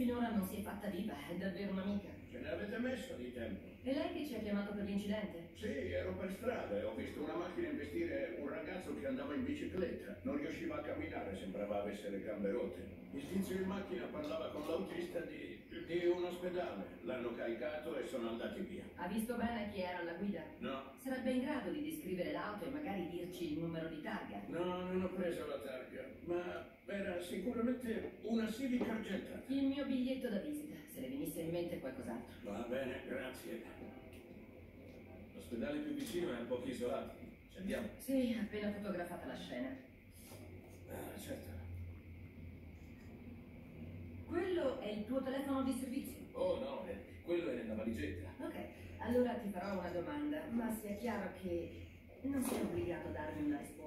finora non si è fatta viva, è davvero un'amica. Ce ne avete messo di tempo. E lei che ci ha chiamato per l'incidente? Sì, ero per strada e ho visto una macchina investire un ragazzo che andava in bicicletta. Non riusciva a camminare, sembrava avesse le gambe rotte. Il tizio in macchina parlava con l'autista di, di un ospedale. L'hanno caricato e sono andati via. Ha visto bene chi era alla guida? No, Sarebbe in grado di descrivere l'auto e magari dirci il numero di targa? no, non ho preso la targa, ma era sicuramente una Civic argentata. Il mio biglietto da visita, se le venisse in mente qualcos'altro. Va bene, grazie. L'ospedale più vicino è a pochi isolati. Ci andiamo. Sì, appena fotografata la scena. Ah, certo. Quello è il tuo telefono di servizio? Oh no, eh, quello è nella valigetta. Ok, allora ti farò una domanda, ma sia chiaro che non sei obbligato a darmi una risposta.